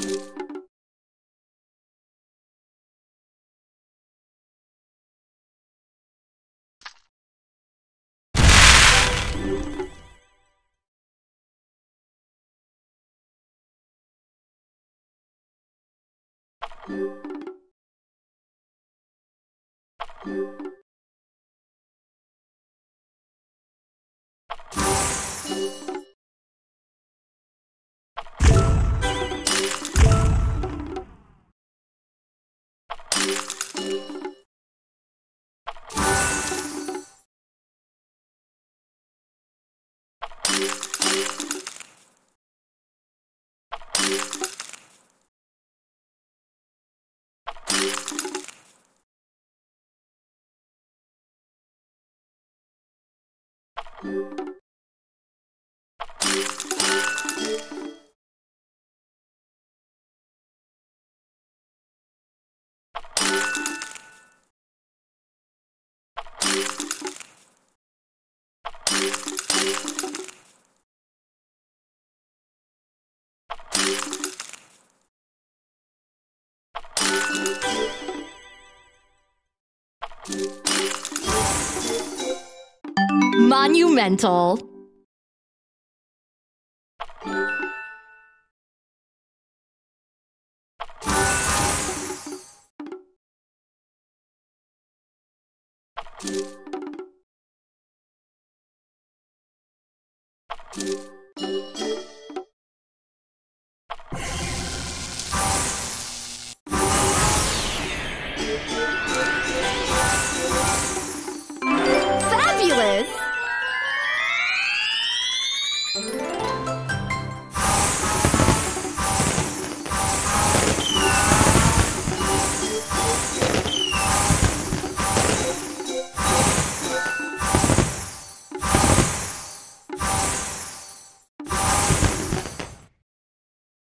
you Monumental. you Monumental.